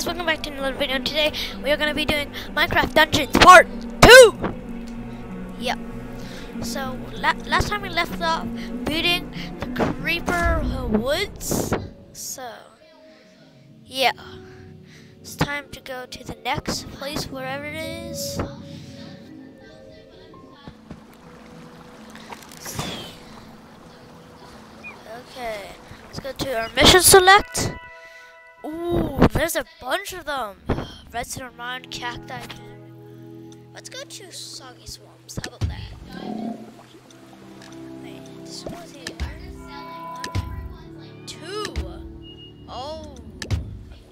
guys, welcome back to another video. Today we are going to be doing Minecraft Dungeons Part 2! Yep. So, la last time we left off beating the Creeper Woods. So, yeah. It's time to go to the next place, wherever it is. Okay, let's go to our mission select. Ooh, there's a bunch of them. Redstone mine, cacti. Let's go to soggy swamps. How about that? Wait, this here. Two. Oh.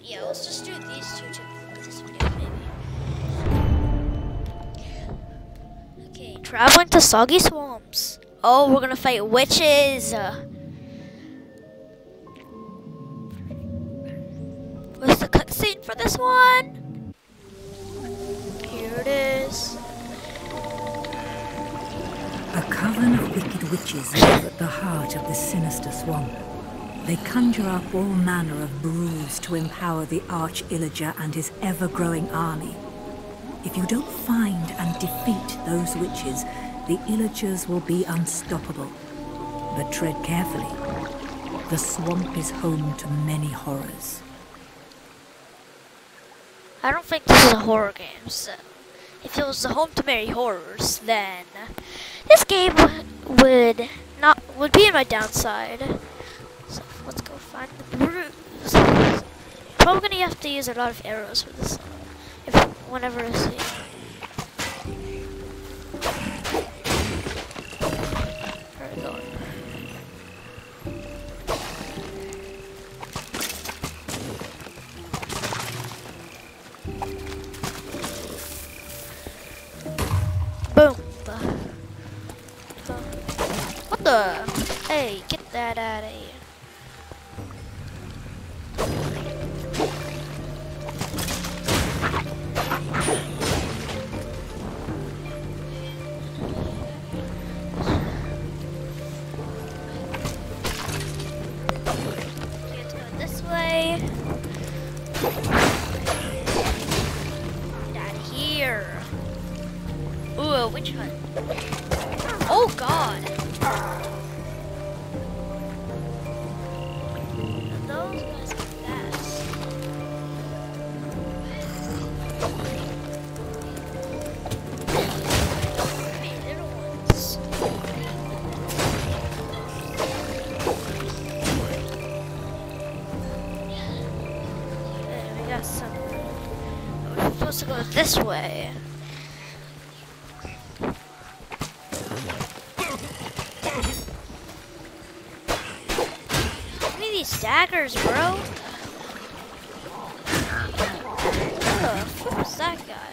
Yeah, let's just do these two to this video, maybe. Okay, traveling to soggy swamps. Oh, we're gonna fight witches. Uh, for this one? Here it is. A coven of wicked witches live at the heart of the sinister swamp. They conjure up all manner of brews to empower the Arch Illager and his ever-growing army. If you don't find and defeat those witches, the Illagers will be unstoppable. But tread carefully. The swamp is home to many horrors. I don't think this is a horror game, so if it was the home to many horrors, then this game would not would be my downside. So let's go find the brews. Probably gonna have to use a lot of arrows for this. If whenever I see. What the? Hey, get that out of here. Supposed to go this way. Daggers, bro. Who the fuck was that guy?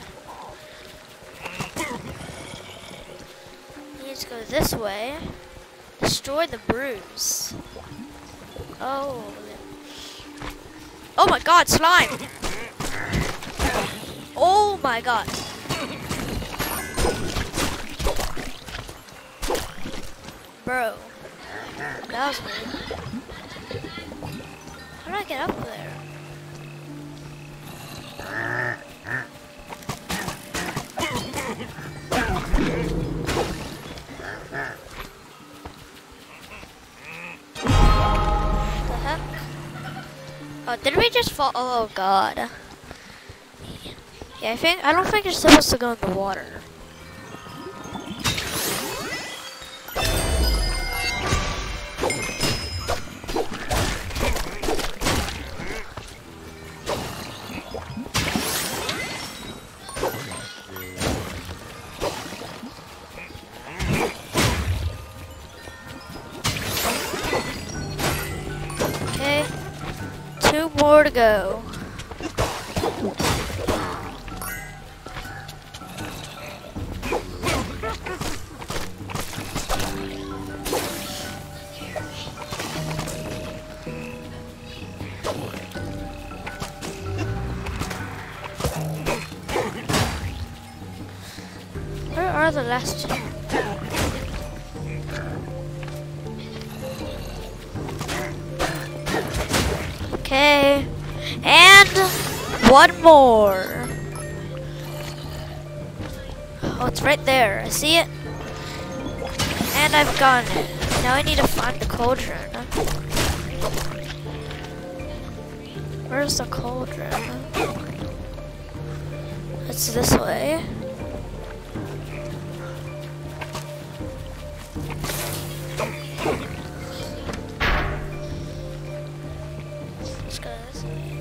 To go this way. Destroy the brews. Oh. Oh my god, slime! Oh my god. Bro. That was weird. Do I get up there? The heck? Oh, did we just fall? Oh god. Yeah, I think I don't think you're supposed to go in the water. More to go. One more. Oh, it's right there. I see it. And I've it. Now I need to find the cauldron. Where's the cauldron? It's this way. Let's go this way.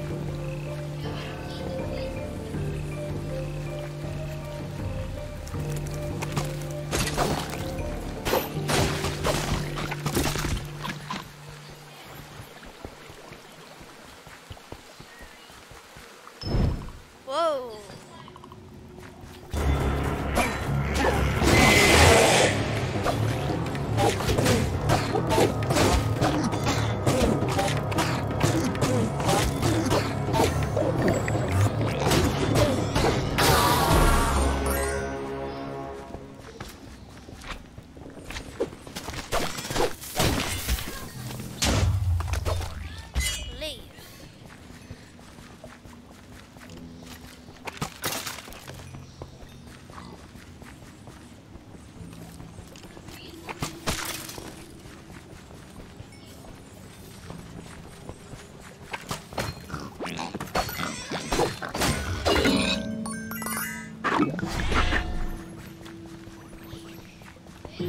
Get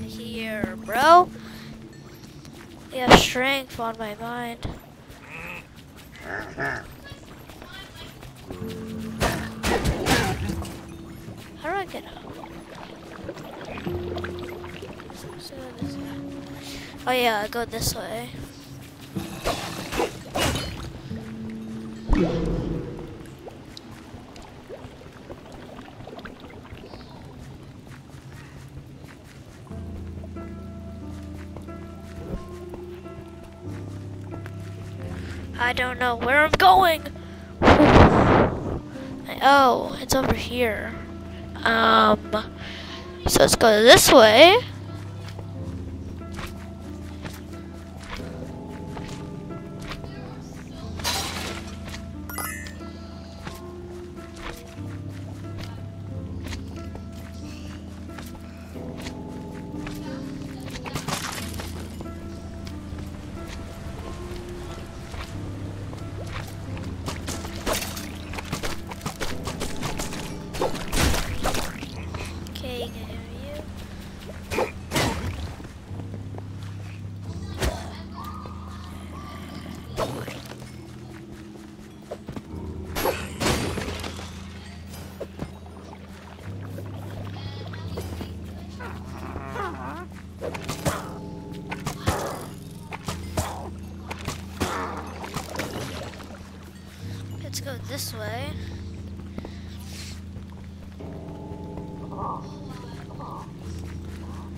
here, bro. You have strength on my mind. How do I get up? Oh yeah, I go this way. I don't know where I'm going. Oh, it's over here. Um, so let's go this way. This way.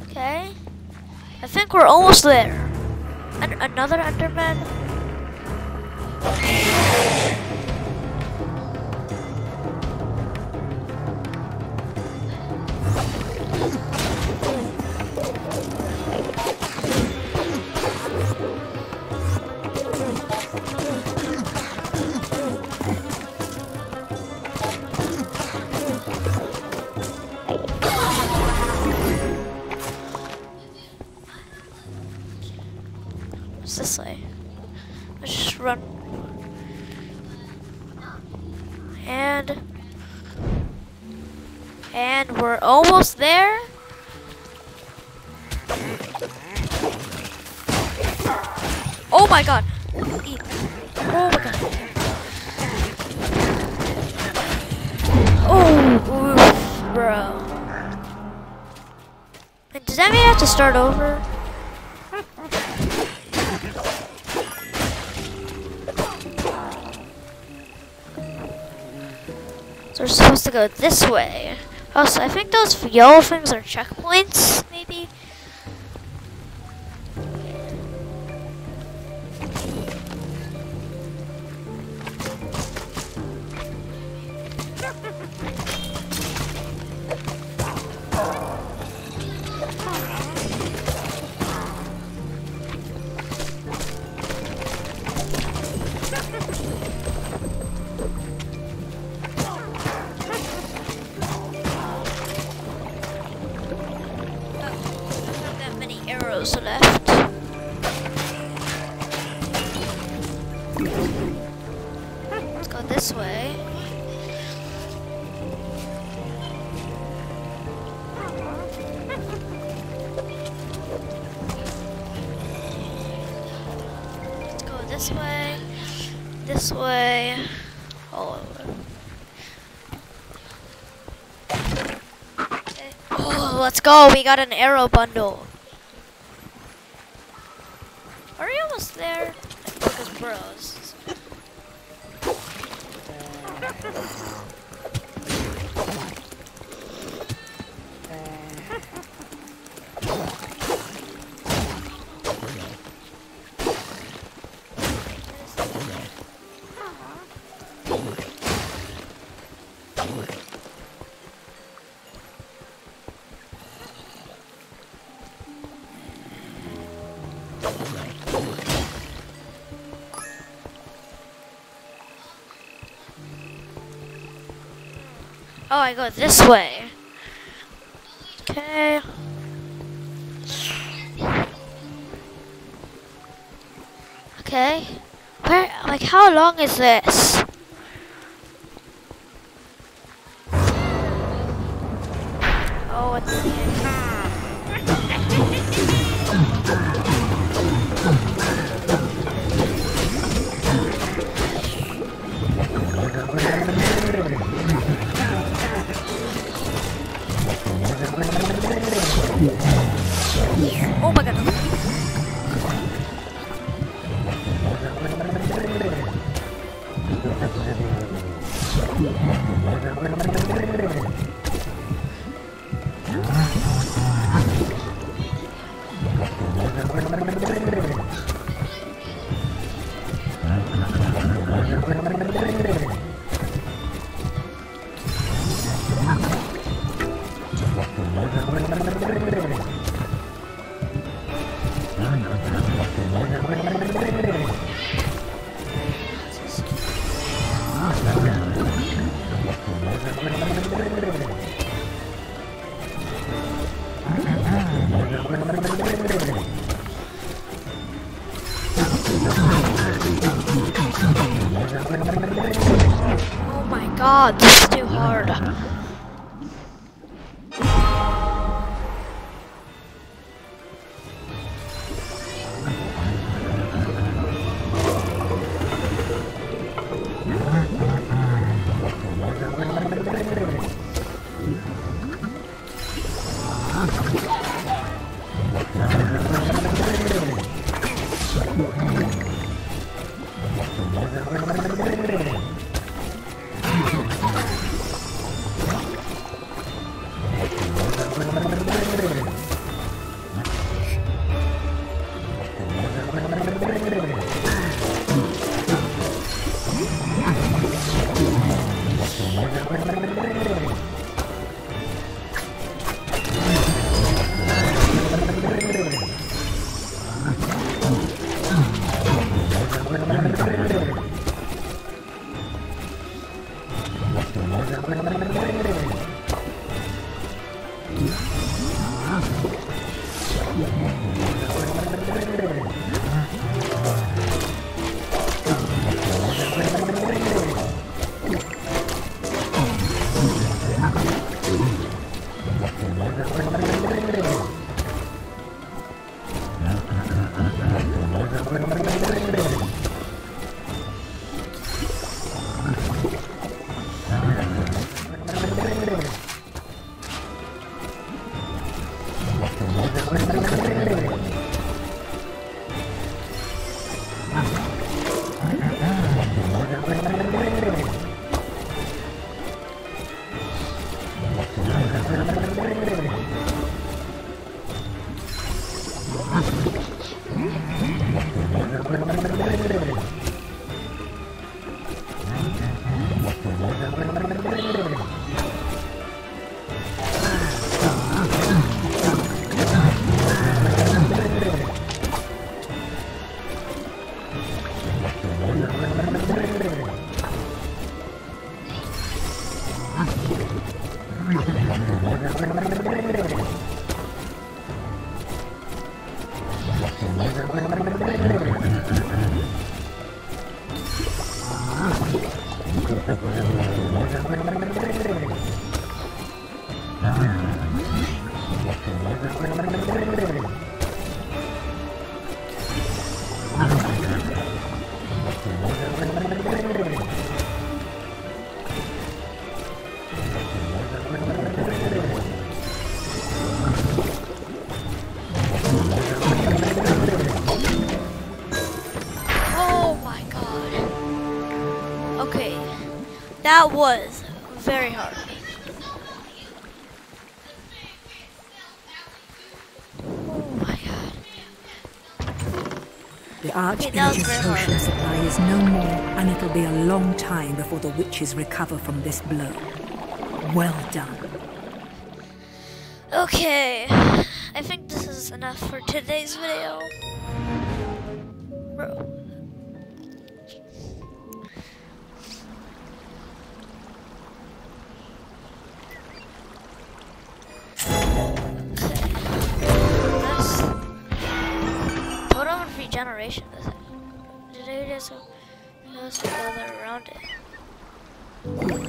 Okay. I think we're almost there. An another Enderman? Bro. Wait, Does that mean I have to start over? So we're supposed to go this way. Also, I think those yellow things are checkpoints, maybe? This way, this way. Oh, let's go. We got an arrow bundle. Are we almost there? Because bros. Oh, I go this way. How long is this? Oh, oh this is too hard. Yeah. Gracias. Oh that was very hard. Oh my god. The Arch Okay, that was Illager's very hard. potion supply is no more, and it'll be a long time before the witches recover from this blow. Well done. Okay. I think this is enough for today's video. Bro. Regeneration, is it? Did I some those together around it?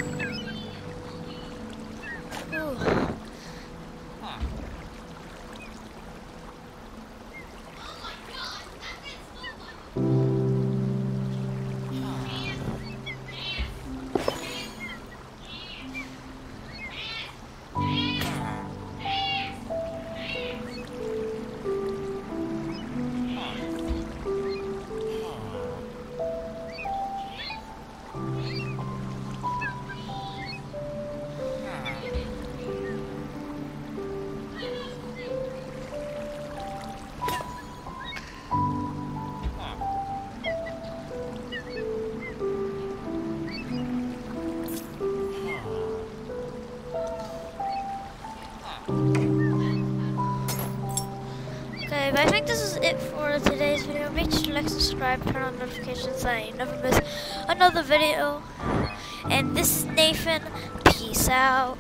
Subscribe, turn on notifications so you never miss another video. And this is Nathan. Peace out.